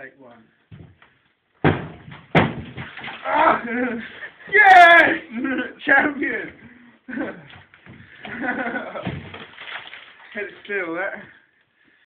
Take one. Ah! yes! Champion! Head still, that.